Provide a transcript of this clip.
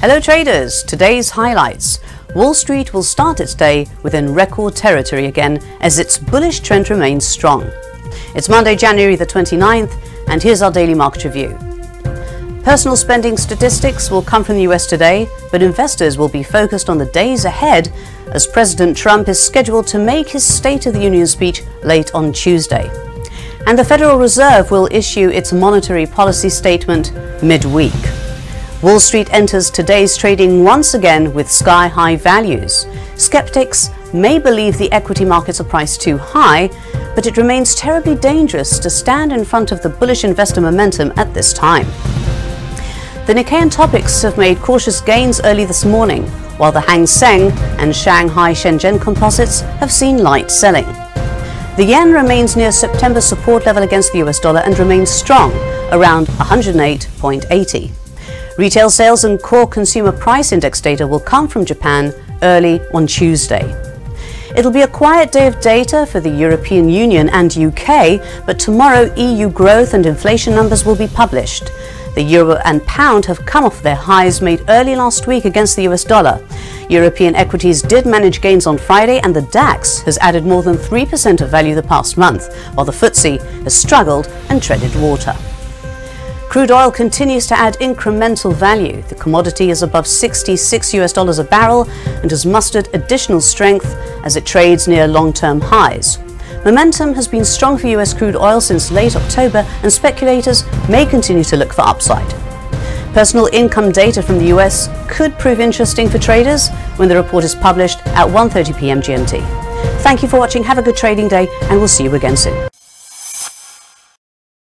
Hello traders, today's highlights. Wall Street will start its day within record territory again as its bullish trend remains strong. It's Monday, January the 29th, and here's our daily market review. Personal spending statistics will come from the US today, but investors will be focused on the days ahead as President Trump is scheduled to make his State of the Union speech late on Tuesday. And the Federal Reserve will issue its monetary policy statement midweek. Wall Street enters today's trading once again with sky high values. Skeptics may believe the equity markets are priced too high, but it remains terribly dangerous to stand in front of the bullish investor momentum at this time. The Nikkei and Topix have made cautious gains early this morning, while the Hang Seng and Shanghai Shenzhen composites have seen light selling. The yen remains near September support level against the US dollar and remains strong, around 108.80. Retail sales and core consumer price index data will come from Japan early on Tuesday. It'll be a quiet day of data for the European Union and UK, but tomorrow EU growth and inflation numbers will be published. The euro and pound have come off their highs made early last week against the US dollar. European equities did manage gains on Friday and the DAX has added more than 3% of value the past month, while the FTSE has struggled and treaded water. Crude oil continues to add incremental value. The commodity is above 66 US dollars a barrel and has mustered additional strength as it trades near long-term highs. Momentum has been strong for US crude oil since late October and speculators may continue to look for upside. Personal income data from the US could prove interesting for traders when the report is published at 1:30 p.m. GMT. Thank you for watching. Have a good trading day and we'll see you again soon.